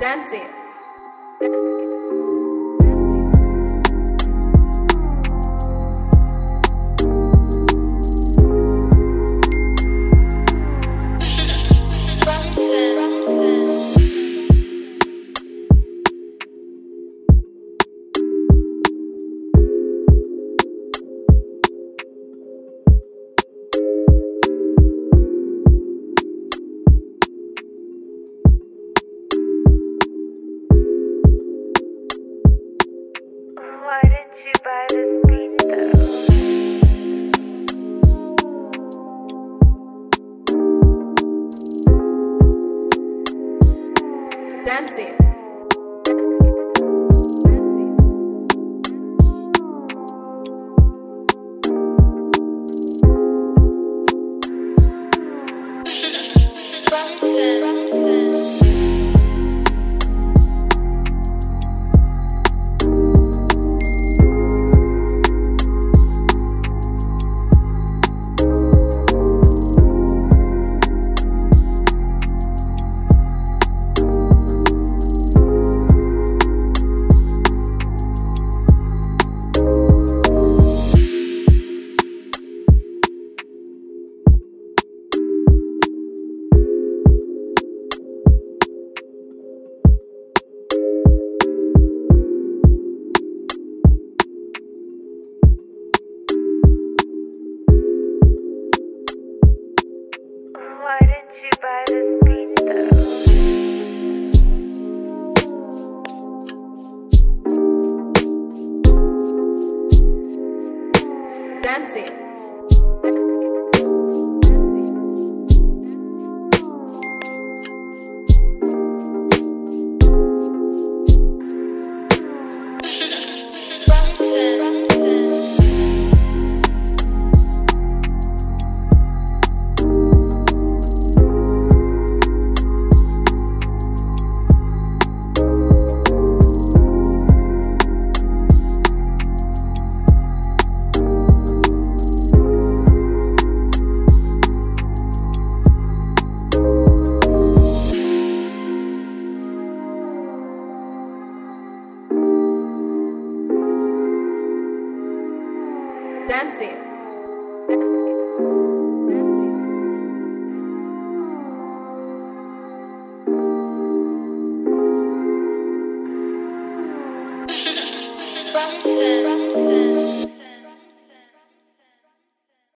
dancing. dancing. Dancing. That's it. That's it.